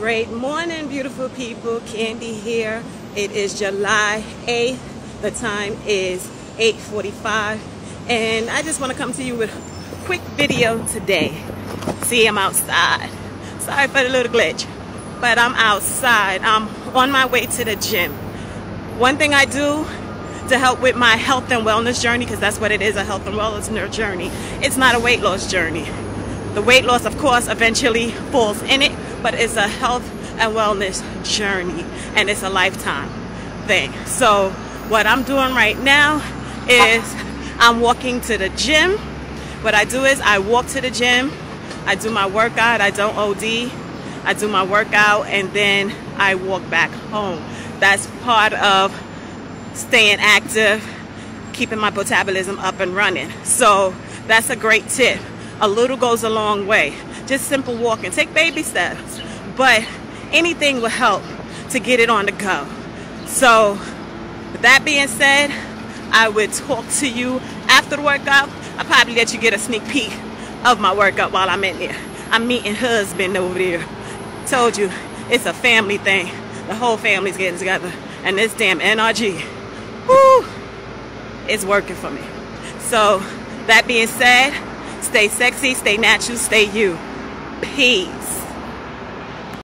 Great morning, beautiful people. Candi here. It is July 8th. The time is 8.45. And I just want to come to you with a quick video today. See, I'm outside. Sorry for the little glitch. But I'm outside. I'm on my way to the gym. One thing I do to help with my health and wellness journey, because that's what it is, a health and wellness journey. It's not a weight loss journey. The weight loss, of course, eventually falls in it, but it's a health and wellness journey and it's a lifetime thing. So what I'm doing right now is I'm walking to the gym. What I do is I walk to the gym, I do my workout, I don't OD, I do my workout and then I walk back home. That's part of staying active, keeping my metabolism up and running. So that's a great tip. A little goes a long way. Just simple walking. Take baby steps. But anything will help to get it on the go. So with that being said, I would talk to you after the workout. I'll probably let you get a sneak peek of my workout while I'm in there. I'm meeting husband over there. Told you, it's a family thing. The whole family's getting together. And this damn NRG, whoo, it's working for me. So that being said, Stay sexy, stay natural, stay you. Peace.